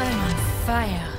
I'm on oh, fire.